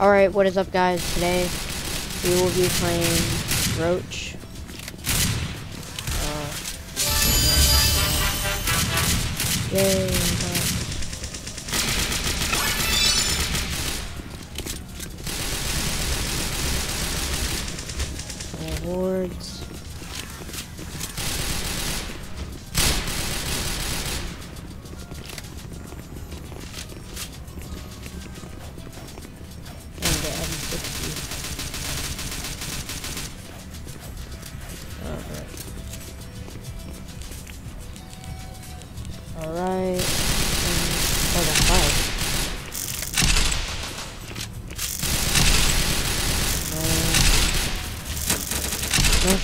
Alright, what is up guys? Today we will be playing Roach. Uh, yay. Awards.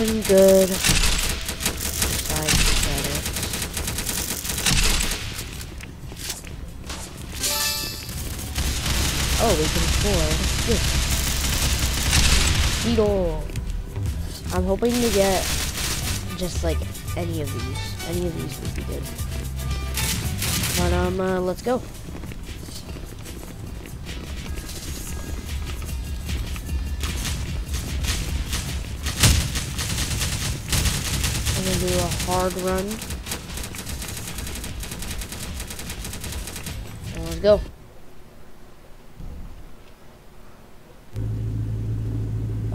Nothing good. Besides credits. Oh, we can afford this. Beetle. I'm hoping to get just like any of these. Any of these would be good. But um, uh, let's go. Do a hard run. And let's go.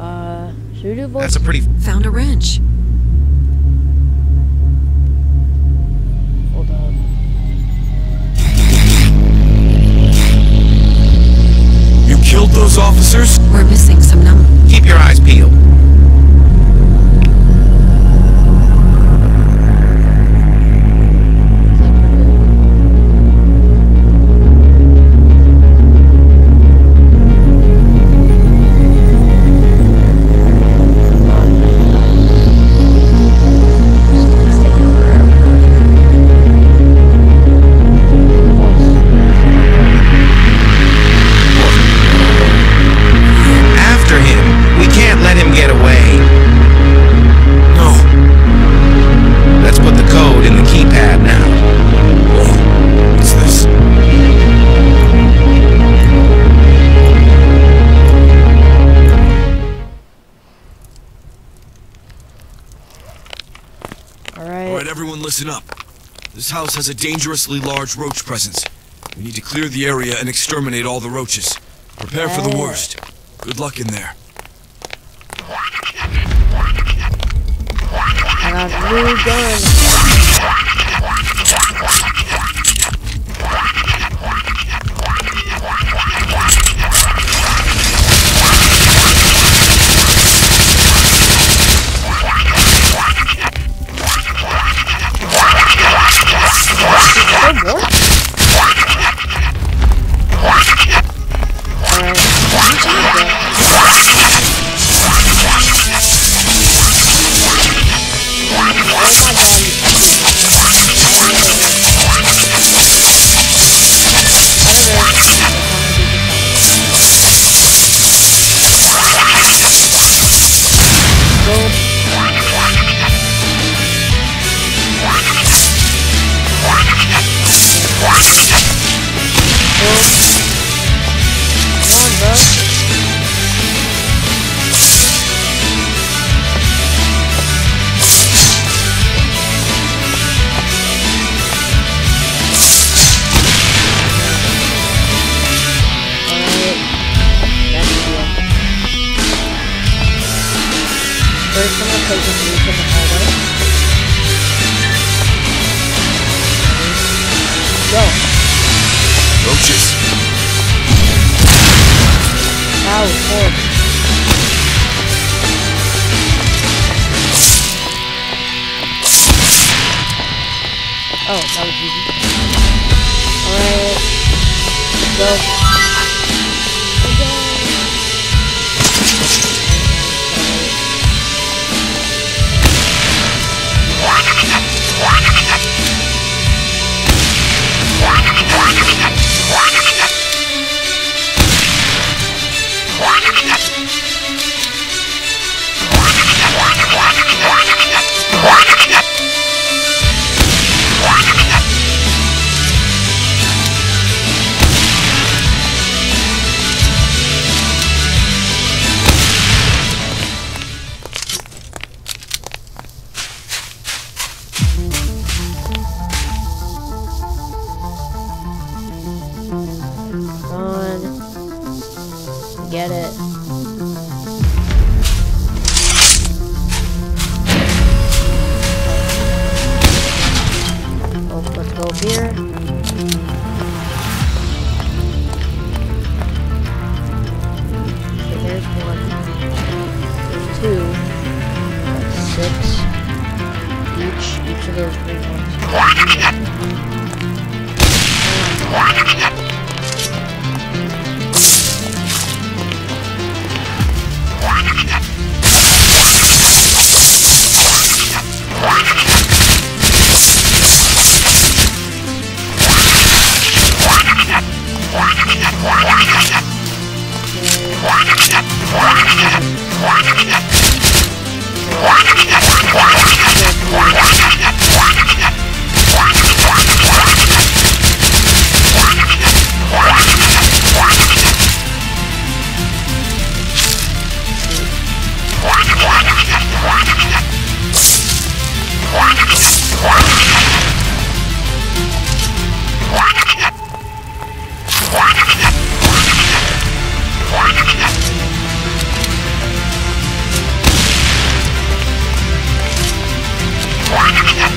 Uh, should we do both? That's a pretty Found a wrench. Hold up. You killed those officers? We're missing some num. Keep your eyes peeled. House has a dangerously large roach presence. We need to clear the area and exterminate all the roaches. Prepare for the worst. Good luck in there. I got new gun. Alright. Go. What? Get it. What? あ!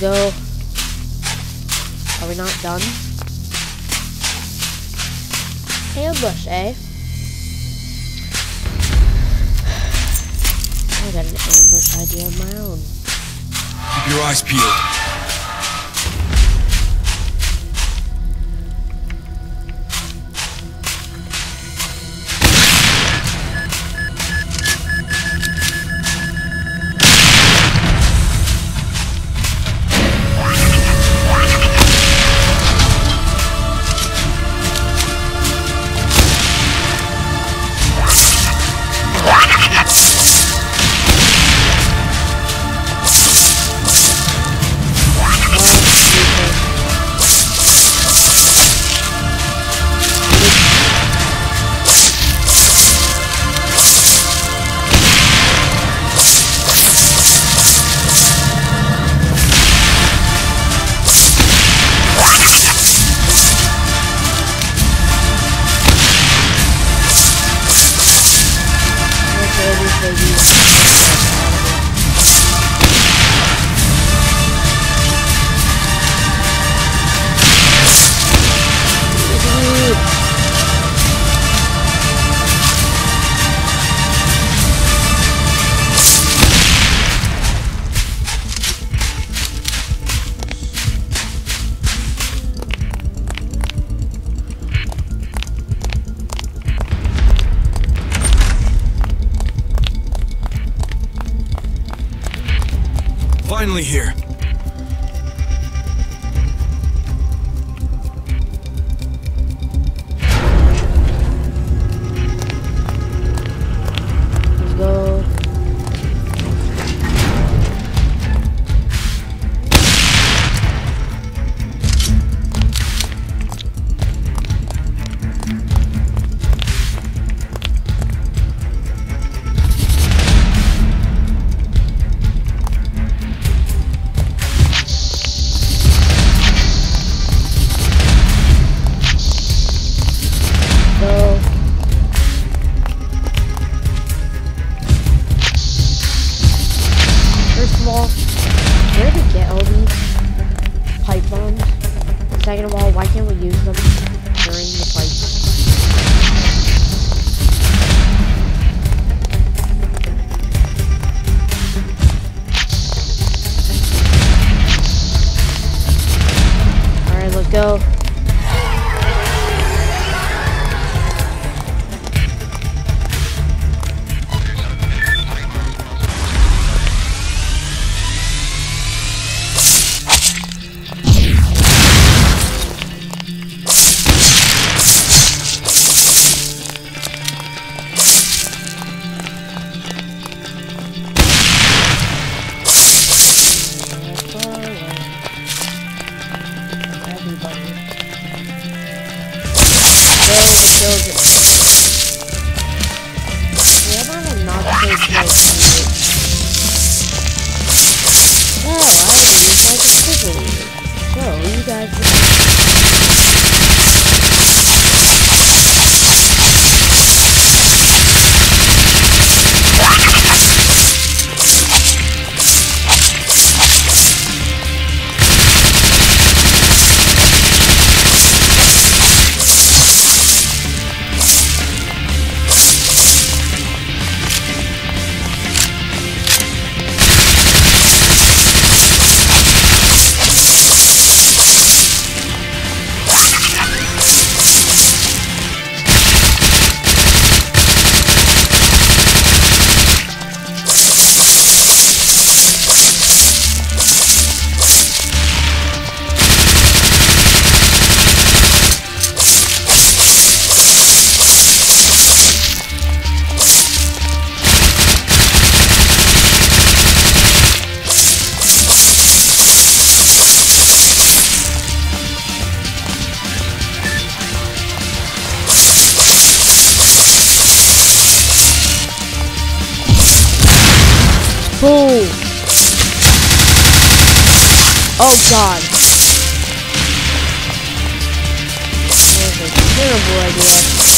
go. Are we not done? Ambush, eh? I got an ambush idea of my own. Keep your eyes peeled. Dragon Ball, why can't we use them? Oh god. That was a terrible idea.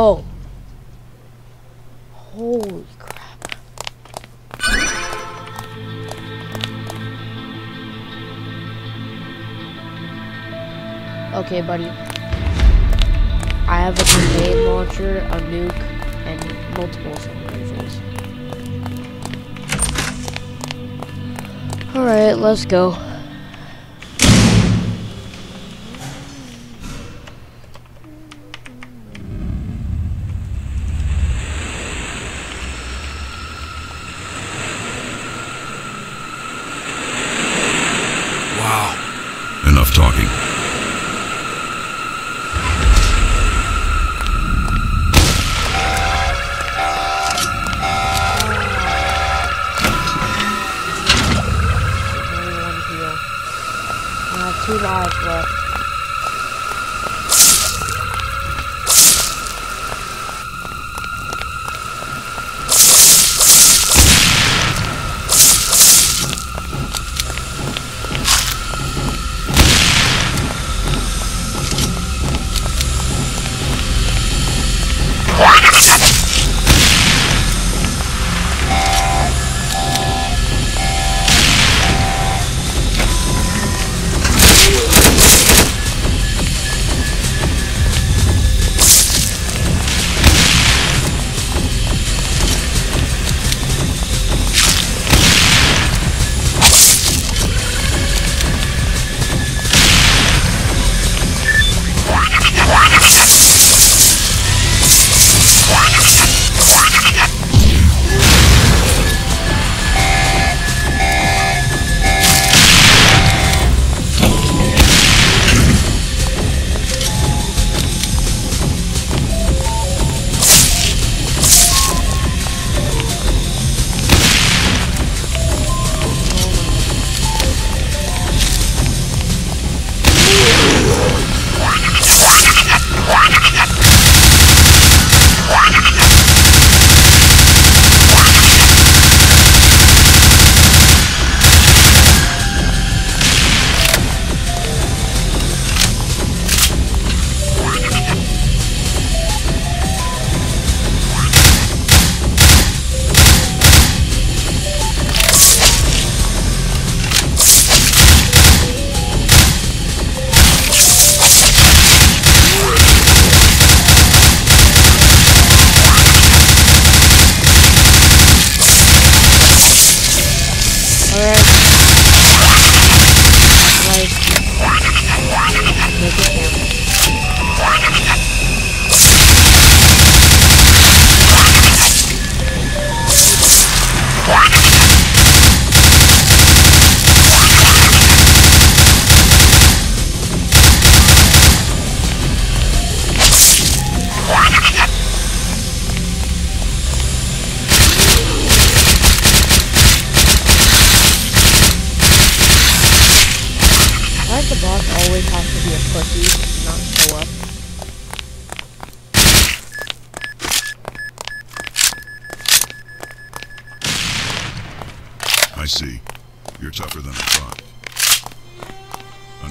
Oh, Holy crap. Okay, buddy. I have a grenade launcher, a nuke, and multiple assault rifles. Alright, let's go.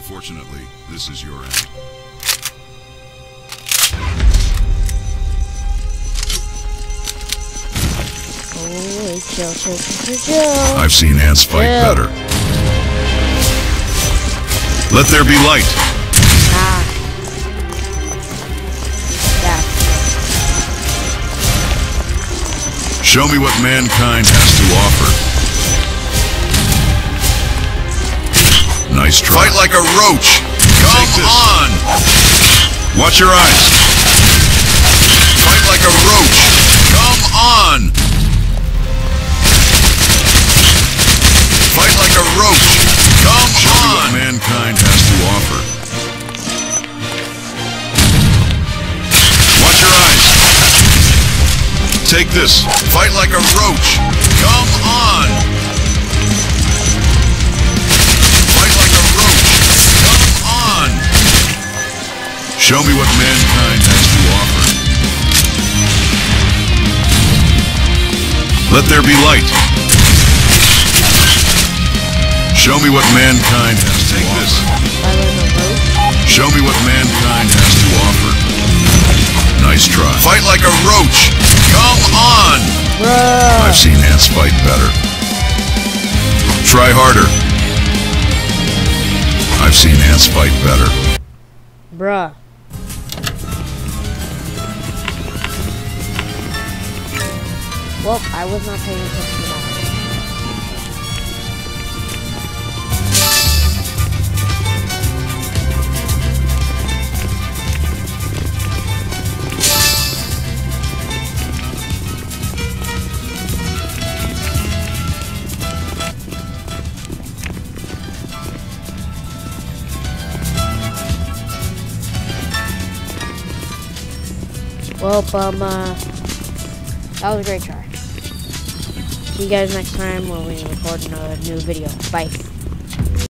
Unfortunately, this is your end. Oh. I've seen ants fight Yeah. better. Let there be light. Ah. Show me what mankind has to offer. Nice try. Fight like a roach. Come on! Watch your eyes. Fight like a roach. Come on! Fight like a roach. Come Show me what mankind has to offer. Watch your eyes. Take this. Fight like a roach. Come on! Show me what mankind has to offer. Let there be light. Show me what mankind has to Take offer. this. I learned the rope. Show me what mankind has to offer. Nice try. Fight like a roach. Come on. Bruh. I've seen ants fight better. Try harder. I've seen ants fight better. Bruh. Well, I was not paying attention to that. Well, um, uh, that was a great try. See you guys next time when we record another new video. Bye.